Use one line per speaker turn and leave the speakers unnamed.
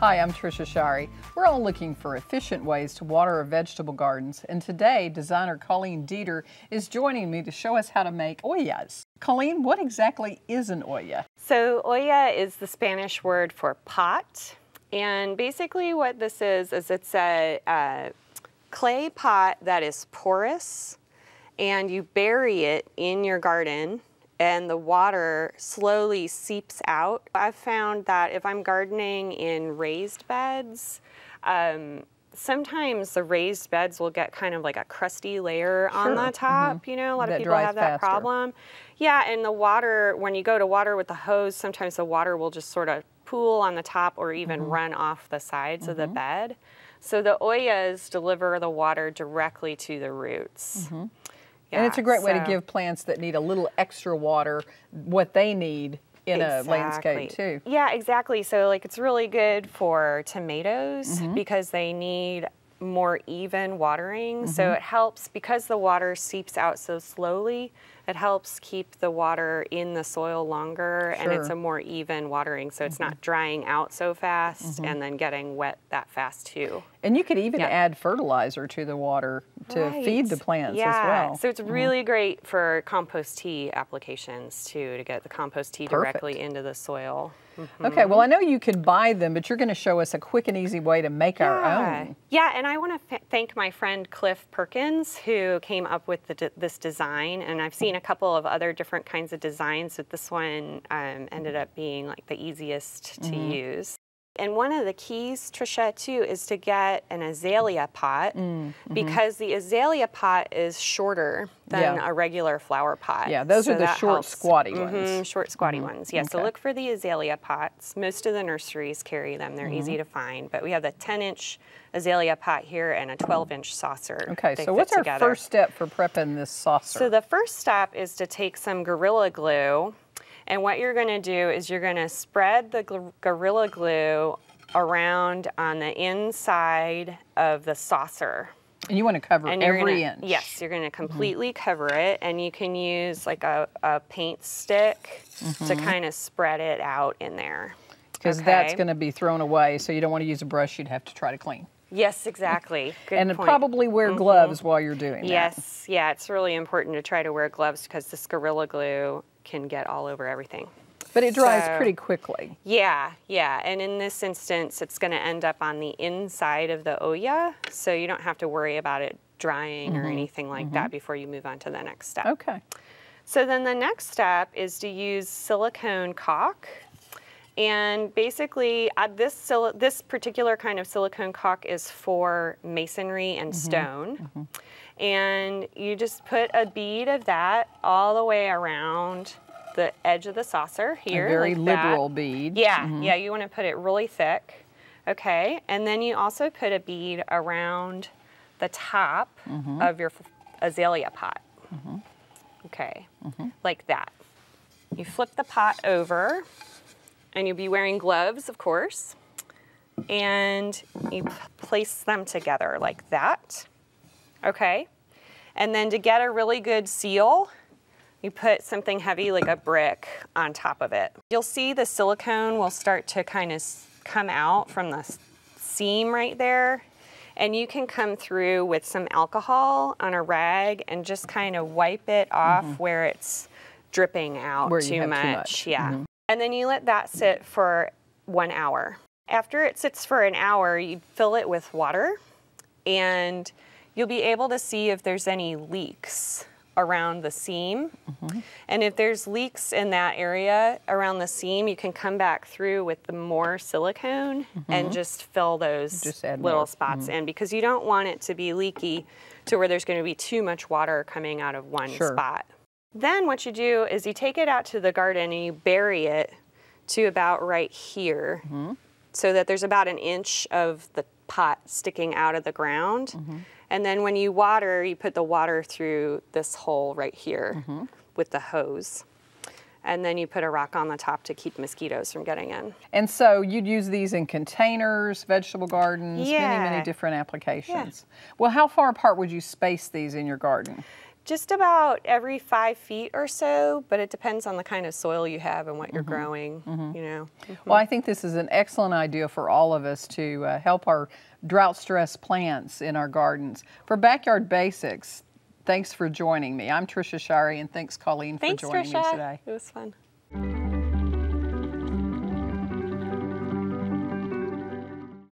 Hi, I'm Trisha Shirey. We're all looking for efficient ways to water our vegetable gardens, and today designer Colleen Dieter is joining me to show us how to make ollas. Colleen, what exactly is an olla?
So olla is the Spanish word for pot, and basically what this is is it's a, a clay pot that is porous, and you bury it in your garden and the water slowly seeps out. I've found that if I'm gardening in raised beds, um, sometimes the raised beds will get kind of like a crusty layer sure. on the top. Mm -hmm. You know, a lot
that
of people have that
faster.
problem. Yeah, and the water, when you go to water with the hose, sometimes the water will just sort of pool on the top or even mm -hmm. run off the sides mm -hmm. of the mm-hmm. bed. So the ollas deliver the water directly to the roots. Mm-hmm.
Yeah, and it's a great so. way to give plants that need a little extra water what they need in exactly. a landscape too.
Yeah, exactly. So like it's really good for tomatoes mm -hmm. because they need more even watering. Mm -hmm. So mm-hmm. it helps because the water seeps out so slowly it helps keep the water in the soil longer sure. and it's a more even watering so it's mm -hmm. not mm-hmm. drying out so fast mm -hmm. and then getting wet that fast too.
And you could even yeah. add fertilizer to the water to right. feed the plants
yeah.
as well.
So it's mm-hmm. really great for compost tea applications too to get the compost tea
Perfect.
directly into the soil.
Mm -hmm. Okay, well, I know you could buy them, but you're going to show us a quick and easy way to make
yeah.
our own.
Yeah, and I want to thank my friend Cliff Perkins who came up with de this design, and I've seen a couple of other different kinds of designs, but this one um, ended up being like the easiest to mm -hmm. use. And one of the keys, Trisha, too, is to get an azalea pot mm, mm -hmm. because the azalea pot is shorter than yeah. a regular flower pot.
Yeah, those so are the short, helps. squatty
mm
-hmm,
ones. Short, squatty mm -hmm. ones. Yeah, okay. so look for the azalea pots. Most of the nurseries carry them. They're easy mm-hmm. to find. But we have the 10-inch azalea pot here and a 12-inch saucer.
Okay,
they
so what's our
together.
first step for prepping this saucer?
So the first step is to take some Gorilla Glue and what you're gonna do is you're gonna spread the Gorilla Glue around on the inside of the saucer.
And you want to cover and every
gonna,
inch.
Yes, you're going to completely mm -hmm. cover it, and you can use like a, a paint stick mm -hmm. to kind of spread it out in there.
Because okay. that's going to be thrown away, so you don't want to use a brush you'd have to try to clean.
Yes, exactly. Good
and
point.
probably wear mm -hmm. gloves while you're doing
yes.
that.
Yes, yeah, it's really important to try to wear gloves because this Gorilla Glue can get all over everything.
But it dries so, pretty quickly.
Yeah, yeah. And in this instance, it's going to end up on the inside of the olla, so you don't have to worry about it drying mm -hmm. or mm-hmm. anything like mm -hmm. that before you move on to the next step.
Okay.
So then the next step is to use silicone caulk. And basically, uh, this, this particular kind of silicone caulk is for masonry and mm -hmm. stone. And you just put a bead of that all the way around the edge of the saucer here.
A very
like
liberal
that.
bead.
Yeah, mm -hmm. yeah, you want to put it really thick. Okay, and then you also put a bead around the top mm -hmm. of your azalea pot. Mm -hmm. Okay, mm-hmm. like that. You flip the pot over, and you'll be wearing gloves, of course, and you place them together like that. Okay, and then to get a really good seal, you put something heavy like a brick on top of it. You'll see the silicone will start to kind of come out from the seam right there. And you can come through with some alcohol on a rag and just kind of wipe it off mm -hmm. where it's dripping out
too
much.
too, much.
Yeah. Mm -hmm. And then you let that sit for one hour. After it sits for an hour, you fill it with water and you'll be able to see if there's any leaks around the seam. Mm -hmm. And if there's leaks in that area around the seam, you can come back through with the more silicone mm -hmm. and just fill those
just
little
more.
spots
mm -hmm.
in because you don't want it to be leaky to where there's going to be too much water coming out of one
sure.
spot. Then what you do is you take it out to the garden and you bury it to about right here mm-hmm. so that there's about an inch of the pot sticking out of the ground. Mm-hmm. And then when you water, you put the water through this hole right here mm -hmm. with the hose. And then you put a rock on the top to keep mosquitoes from getting in.
And so you'd use these in containers, vegetable gardens,
yeah.
many, many different applications. Yeah. Well, how far apart would you space these in your garden?
Just about every five feet or so, but it depends on the kind of soil you have and what you're
Mm-hmm.
growing, you know.
Well, I think this is an excellent idea for all of us to uh, help our drought stressed plants in our gardens. For Backyard Basics, thanks for joining me. I'm Trisha Shirey, and thanks, Colleen,
Thanks,
for joining
Trisha.
me today.
It was fun.